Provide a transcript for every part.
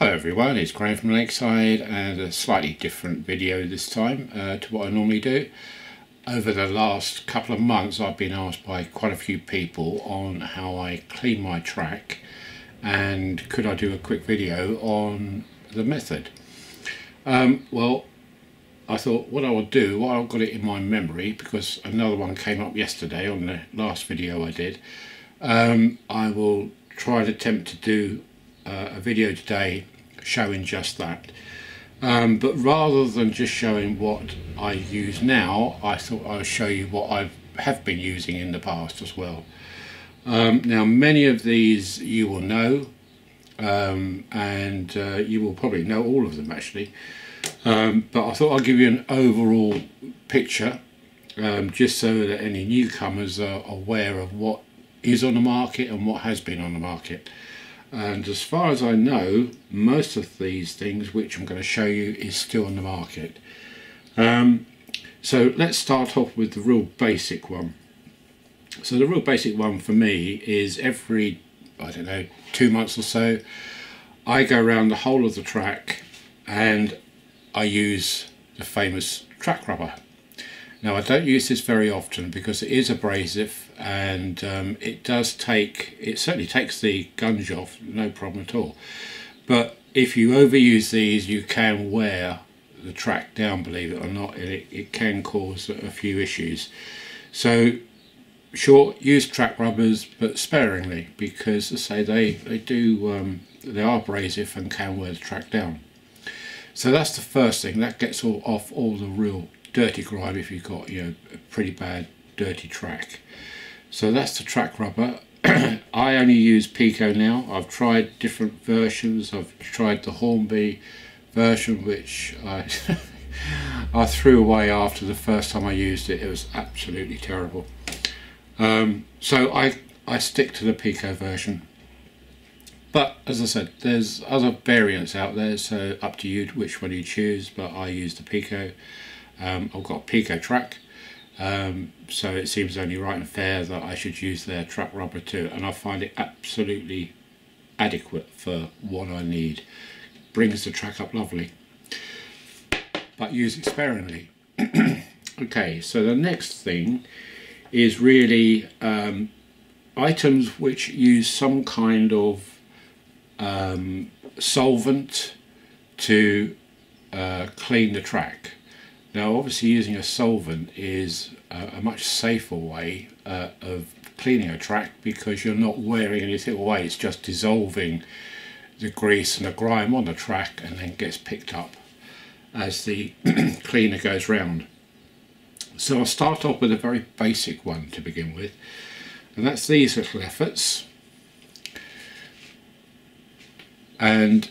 Hello everyone, it's Graham from Lakeside and a slightly different video this time uh, to what I normally do. Over the last couple of months I've been asked by quite a few people on how I clean my track and could I do a quick video on the method. Um, well I thought what I will do, I've got it in my memory because another one came up yesterday on the last video I did, um, I will try and attempt to do uh, a video today showing just that. Um, but rather than just showing what I use now, I thought I would show you what I have been using in the past as well. Um, now, many of these you will know, um, and uh, you will probably know all of them actually. Um, but I thought I'd give you an overall picture, um, just so that any newcomers are aware of what is on the market and what has been on the market and as far as I know most of these things which I'm going to show you is still on the market. Um, so let's start off with the real basic one. So the real basic one for me is every I don't know two months or so I go around the whole of the track and I use the famous track rubber now I don't use this very often because it is abrasive and um, it does take, it certainly takes the gunge off, no problem at all. But if you overuse these you can wear the track down believe it or not and it, it can cause a few issues. So short use track rubbers but sparingly because as I say they, they do, um, they are abrasive and can wear the track down. So that's the first thing, that gets all off all the real dirty grime if you've got you know a pretty bad dirty track. So that's the track rubber. I only use Peco now. I've tried different versions. I've tried the Hornby version which I I threw away after the first time I used it. It was absolutely terrible. Um, so I, I stick to the Peco version. But as I said, there's other variants out there, so up to you which one you choose, but I use the Peco. Um, I've got a Peco track, um, so it seems only right and fair that I should use their track rubber too, and I find it absolutely adequate for what I need. Brings the track up lovely, but use it sparingly. okay, so the next thing is really um, items which use some kind of um, solvent to uh, clean the track. Now obviously using a solvent is a, a much safer way uh, of cleaning a track because you're not wearing anything away, it's just dissolving the grease and the grime on the track and then gets picked up as the cleaner goes round. So I'll start off with a very basic one to begin with and that's these little efforts and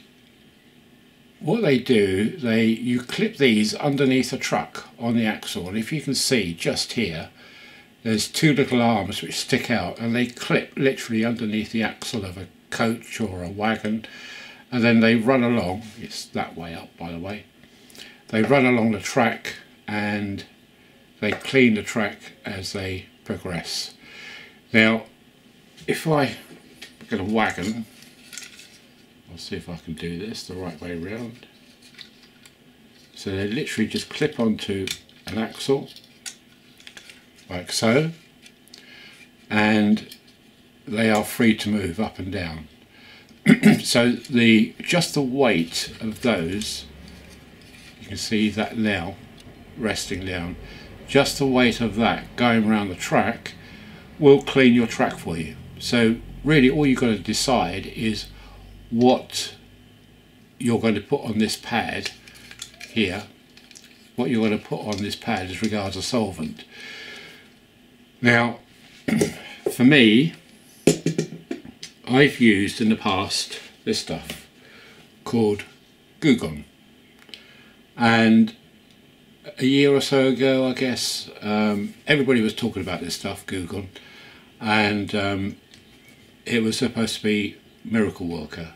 what they do, they you clip these underneath a truck on the axle and if you can see just here there's two little arms which stick out and they clip literally underneath the axle of a coach or a wagon and then they run along, it's that way up by the way, they run along the track and they clean the track as they progress. Now if I get a wagon I'll see if I can do this the right way around. So they literally just clip onto an axle like so and they are free to move up and down. so the just the weight of those you can see that now resting down just the weight of that going around the track will clean your track for you so really all you've got to decide is what you're going to put on this pad here what you're going to put on this pad as regards a solvent. Now for me I've used in the past this stuff called Goo Gone. And a year or so ago I guess um, everybody was talking about this stuff Goo Gone. And um, it was supposed to be miracle worker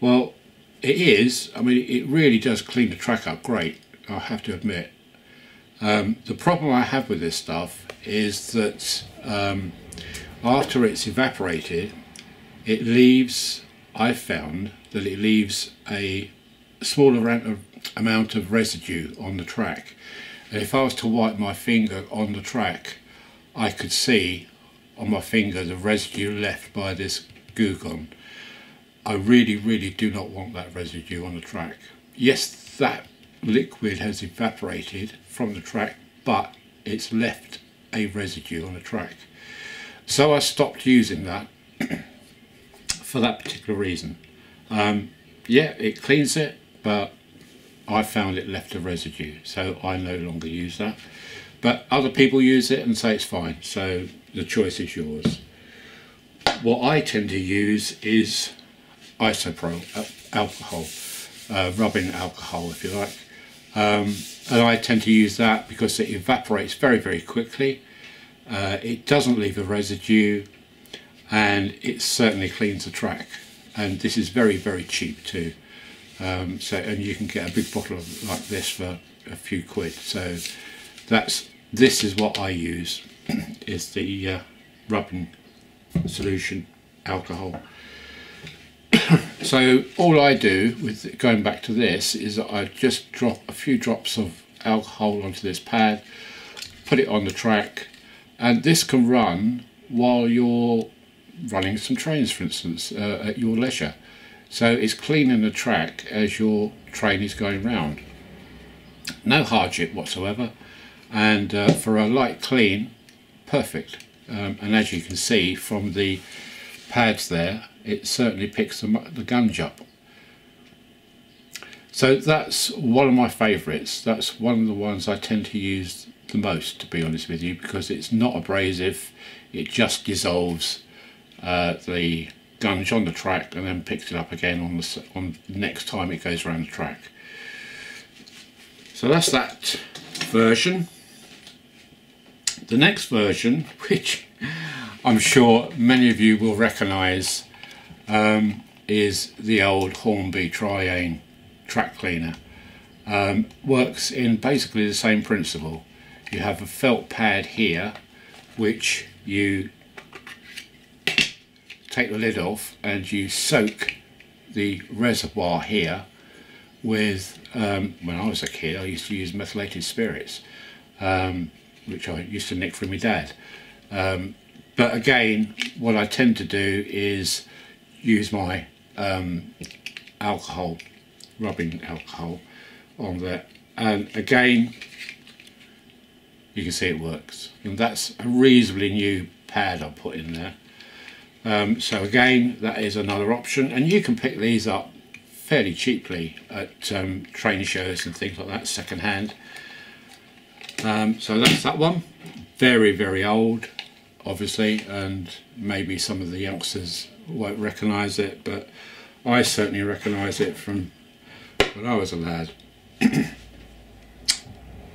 well, it is. I mean, it really does clean the track up great, I have to admit. Um, the problem I have with this stuff is that um, after it's evaporated, it leaves I found that it leaves a small amount of, amount of residue on the track. And if I was to wipe my finger on the track, I could see on my finger the residue left by this Goo Gone. I really, really do not want that residue on the track. Yes, that liquid has evaporated from the track, but it's left a residue on the track. So I stopped using that for that particular reason. Um, yeah, it cleans it, but I found it left a residue, so I no longer use that. But other people use it and say it's fine, so the choice is yours. What I tend to use is isopropyl alcohol, uh, rubbing alcohol if you like. Um, and I tend to use that because it evaporates very very quickly. Uh, it doesn't leave a residue and it certainly cleans the track. And this is very very cheap too. Um, so and you can get a big bottle of like this for a few quid. So that's this is what I use is the uh, rubbing solution alcohol. so all I do with going back to this is that I just drop a few drops of alcohol onto this pad, put it on the track, and this can run while you're running some trains, for instance, uh, at your leisure. So it's cleaning the track as your train is going round. No hardship whatsoever, and uh, for a light clean, perfect. Um, and as you can see from the pads there, it certainly picks the, the gunge up. So that's one of my favourites. That's one of the ones I tend to use the most, to be honest with you, because it's not abrasive. It just dissolves uh, the gunge on the track and then picks it up again on the on the next time it goes around the track. So that's that version. The next version, which I'm sure many of you will recognise, um, is the old Hornby Triang track cleaner. Um, works in basically the same principle. You have a felt pad here, which you take the lid off and you soak the reservoir here with, um, when I was a kid I used to use methylated spirits, um, which I used to nick from my dad. Um, but again, what I tend to do is use my um, alcohol, rubbing alcohol on there. And again, you can see it works. And that's a reasonably new pad I put in there. Um, so again, that is another option. And you can pick these up fairly cheaply at um, train shows and things like that, second hand. Um, so that's that one. Very, very old obviously, and maybe some of the youngsters won't recognise it, but I certainly recognise it from when I was a lad. the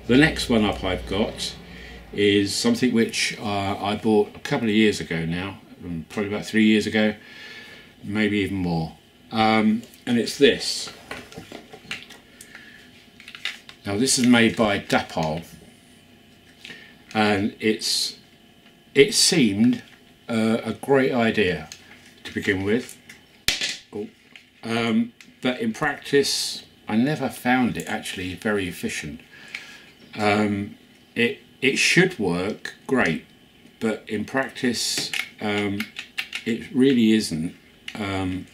next one up I've got is something which uh, I bought a couple of years ago now, um, probably about three years ago, maybe even more. Um, and it's this. Now this is made by Dapol and it's it seemed uh, a great idea to begin with, oh, um, but in practice I never found it actually very efficient. Um, it it should work great, but in practice um, it really isn't. Um,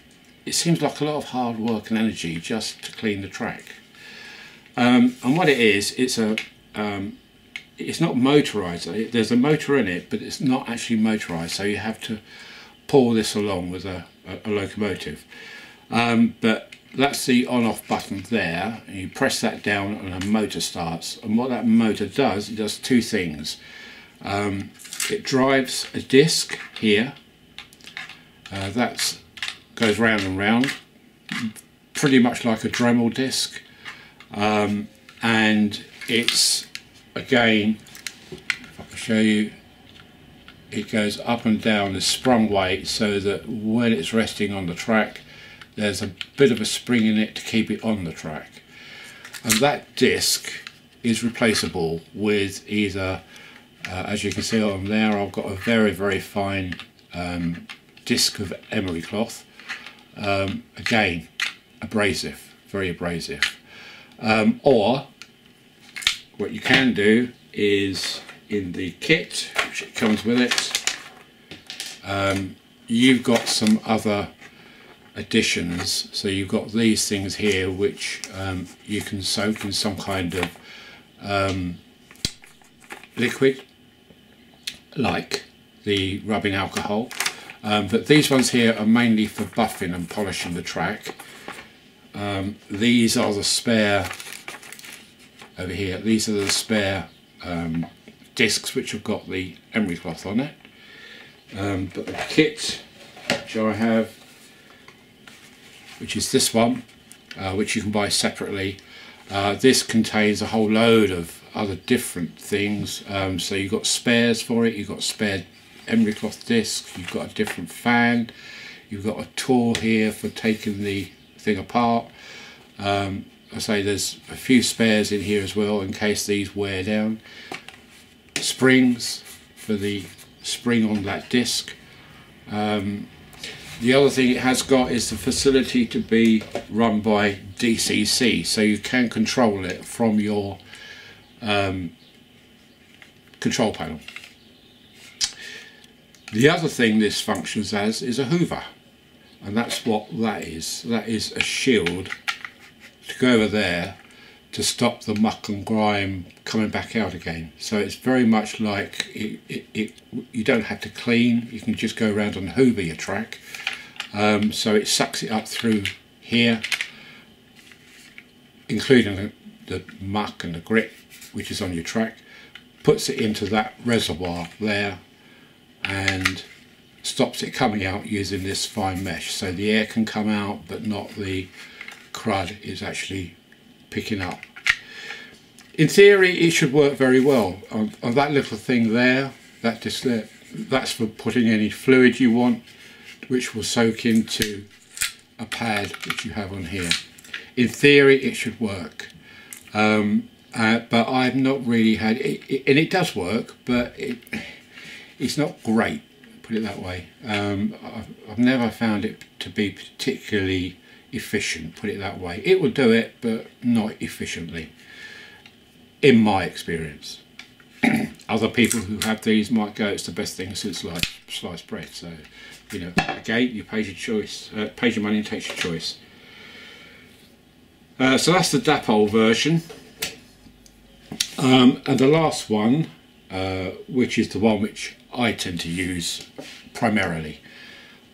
it seems like a lot of hard work and energy just to clean the track. Um, and what it is, it's a um, it's not motorized. There's a motor in it, but it's not actually motorized. So you have to pull this along with a, a, a locomotive. Um, but that's the on-off button there. You press that down and a motor starts. And what that motor does, it does two things. Um, it drives a disc here. Uh, that goes round and round, pretty much like a Dremel disc. Um, and it's again, if I can show you, it goes up and down the sprung weight so that when it's resting on the track, there's a bit of a spring in it to keep it on the track. And that disc is replaceable with either, uh, as you can see on there, I've got a very, very fine um, disc of emery cloth. Um, again abrasive, very abrasive. Um, or what you can do is in the kit, which it comes with it, um, you've got some other additions. So you've got these things here which um, you can soak in some kind of um, liquid like the rubbing alcohol um, but these ones here are mainly for buffing and polishing the track um, these are the spare over here these are the spare um, discs which have got the emery cloth on it um, but the kit which I have which is this one uh, which you can buy separately uh, this contains a whole load of other different things. Um, so you've got spares for it, you've got spare emery cloth discs, you've got a different fan, you've got a tool here for taking the thing apart. Um, I say there's a few spares in here as well in case these wear down. Springs for the spring on that disc. Um, the other thing it has got is the facility to be run by DCC, so you can control it from your um, control panel. The other thing this functions as is a hoover, and that's what that is. That is a shield to go over there to stop the muck and grime coming back out again. So it's very much like it, it, it you don't have to clean, you can just go around and hoover your track um, so it sucks it up through here, including the, the muck and the grit which is on your track, puts it into that reservoir there and stops it coming out using this fine mesh. So the air can come out but not the crud is actually picking up. In theory it should work very well. On, on that little thing there, that just there, that's for putting any fluid you want which will soak into a pad which you have on here. In theory it should work um, uh, but I've not really had it, it, and it does work but it, it's not great put it that way. Um, I've, I've never found it to be particularly efficient put it that way. It will do it but not efficiently in my experience. Other people who have these might go it's the best thing since sliced, sliced bread so you know, again, you pay your choice, uh, pays your money and takes your choice. Uh, so that's the Dapol version. Um, and the last one, uh, which is the one which I tend to use primarily,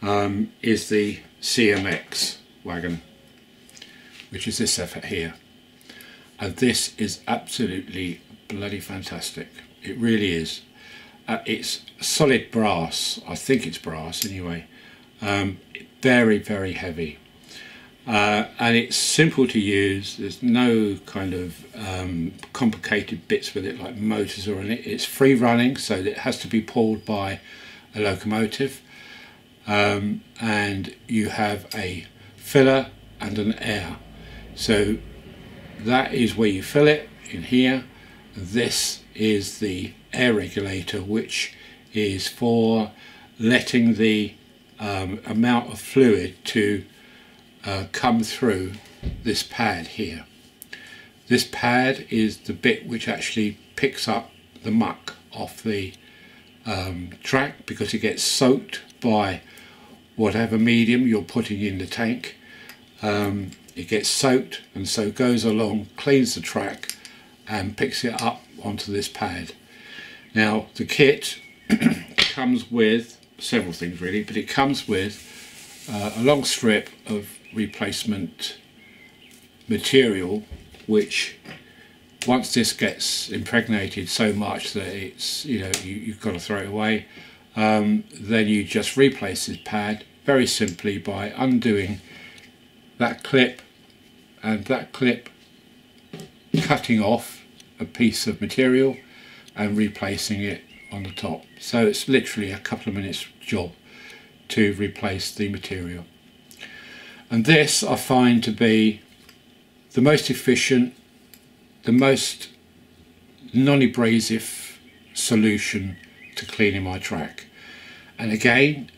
um, is the CMX wagon, which is this effort here. And this is absolutely bloody fantastic. It really is. Uh, it's solid brass. I think it's brass anyway. Um, very, very heavy. Uh, and it's simple to use. There's no kind of um, complicated bits with it like motors or anything. It's free running, so it has to be pulled by a locomotive. Um, and you have a filler and an air. So that is where you fill it in here. This is the air regulator which is for letting the um, amount of fluid to uh, come through this pad here. This pad is the bit which actually picks up the muck off the um, track because it gets soaked by whatever medium you're putting in the tank. Um, it gets soaked and so goes along, cleans the track and picks it up onto this pad. Now the kit comes with several things really, but it comes with uh, a long strip of replacement material which once this gets impregnated so much that it's you know you, have got to throw it away um, then you just replace this pad very simply by undoing that clip and that clip cutting off a piece of material and replacing it on the top. So it's literally a couple of minutes job to replace the material. And this I find to be the most efficient, the most non-abrasive solution to cleaning my track. And again,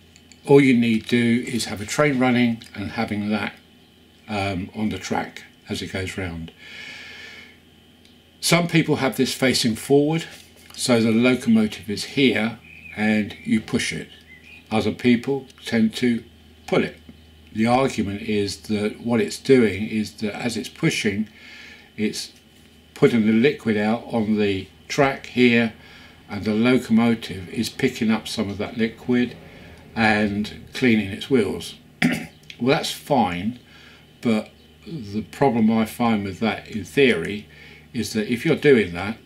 all you need to do is have a train running and having that um, on the track as it goes round. Some people have this facing forward, so the locomotive is here and you push it. Other people tend to pull it. The argument is that what it's doing is that as it's pushing, it's putting the liquid out on the track here and the locomotive is picking up some of that liquid and cleaning its wheels. well that's fine but the problem I find with that in theory is that if you're doing that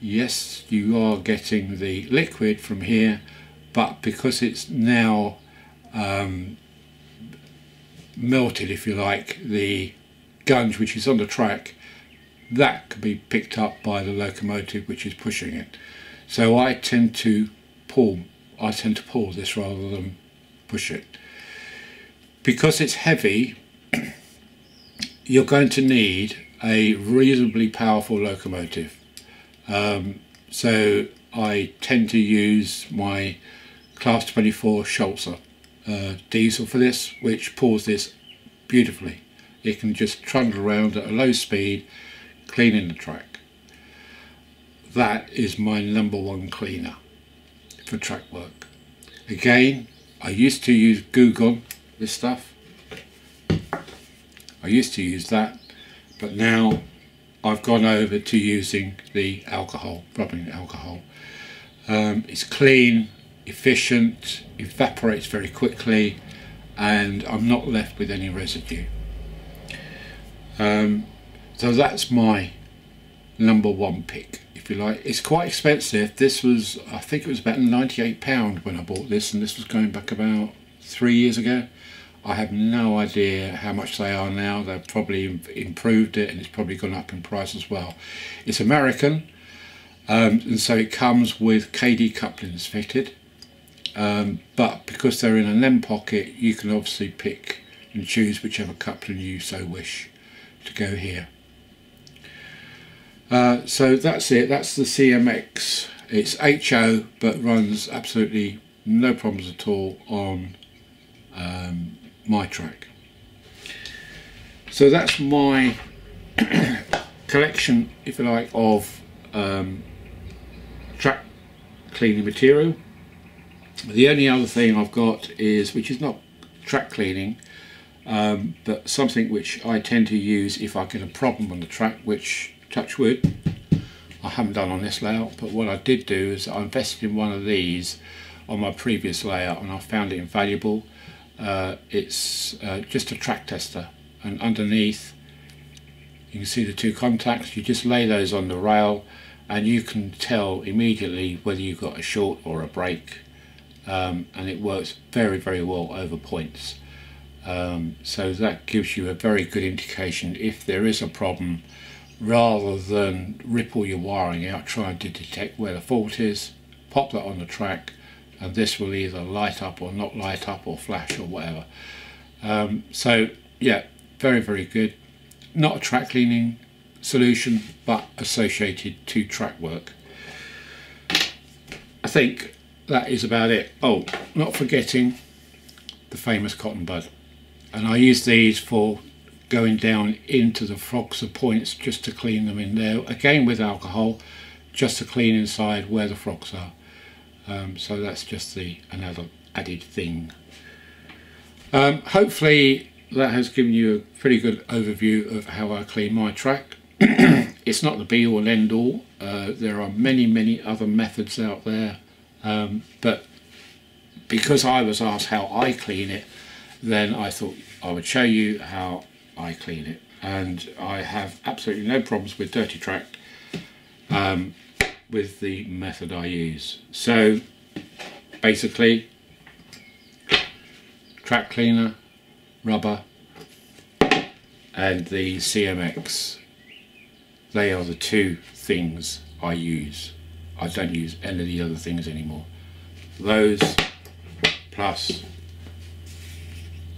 yes you are getting the liquid from here but because it's now um, melted if you like the gunge which is on the track that can be picked up by the locomotive which is pushing it so I tend to pull I tend to pull this rather than push it. Because it's heavy you're going to need a reasonably powerful locomotive. Um, so I tend to use my class 24 Sulzer uh, diesel for this which pulls this beautifully. It can just trundle around at a low speed cleaning the track. That is my number one cleaner for track work again I used to use Goo Gone this stuff I used to use that but now I've gone over to using the alcohol, rubbing alcohol. Um, it's clean, efficient, evaporates very quickly and I'm not left with any residue. Um, so that's my number one pick if you like. It's quite expensive. This was, I think it was about £98 when I bought this and this was going back about three years ago. I have no idea how much they are now. They've probably improved it and it's probably gone up in price as well. It's American um, and so it comes with KD couplings fitted. Um, but because they're in an M pocket, you can obviously pick and choose whichever coupling you so wish to go here. Uh, so that's it, that's the CMX. It's HO but runs absolutely no problems at all on um, my track. So that's my collection, if you like, of um, track cleaning material. The only other thing I've got is, which is not track cleaning, um, but something which I tend to use if I get a problem on the track, which, touch wood, I haven't done on this layout, but what I did do is I invested in one of these on my previous layout and I found it invaluable. Uh, it's uh, just a track tester and underneath you can see the two contacts. You just lay those on the rail and you can tell immediately whether you've got a short or a break. Um, and it works very very well over points. Um, so that gives you a very good indication if there is a problem rather than rip all your wiring out trying to detect where the fault is pop that on the track and this will either light up or not light up or flash or whatever. Um, so yeah, very, very good. Not a track cleaning solution, but associated to track work. I think that is about it. Oh, not forgetting the famous cotton bud. And I use these for going down into the frogs of points just to clean them in there. Again with alcohol, just to clean inside where the frogs are. Um, so that's just the another added thing. Um, hopefully that has given you a pretty good overview of how I clean my track. it's not the be all and end all. Uh, there are many, many other methods out there. Um, but because I was asked how I clean it, then I thought I would show you how I clean it. And I have absolutely no problems with dirty track. Um, with the method I use. So basically track cleaner, rubber and the CMX. They are the two things I use. I don't use any of the other things anymore. Those plus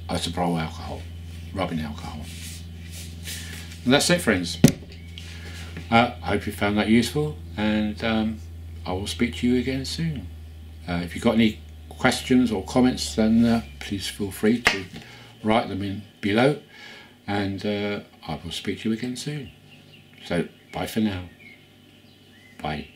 isopropyl alcohol, rubbing alcohol. And that's it friends. Uh, I hope you found that useful and um, I will speak to you again soon. Uh, if you've got any questions or comments, then uh, please feel free to write them in below, and uh, I will speak to you again soon. So, bye for now. Bye.